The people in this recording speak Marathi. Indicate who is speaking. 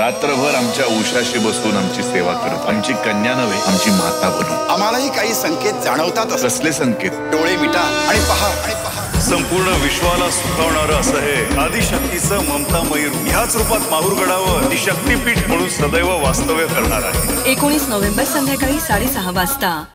Speaker 1: रात्रभर आमच्या उशाशी बसून आमची सेवा करत. आमची कन्या नव्हे आमची माता बनून
Speaker 2: आम्हालाही काही संकेत जाणवतात
Speaker 1: कसले संकेत?
Speaker 2: डोळे मिटा आणि पहा आणि पहा.
Speaker 3: संपूर्ण विश्वाला सुतावणार असं हे आदिशक्तीचं ममता मयूर ह्याच रूपात माहूरगडावर ती शक्तीपीठ म्हणून सदैव वास्तव्य करणार आहे.
Speaker 4: एकोणीस नोव्हेंबर संध्याकाळी साडेसहा वाजता.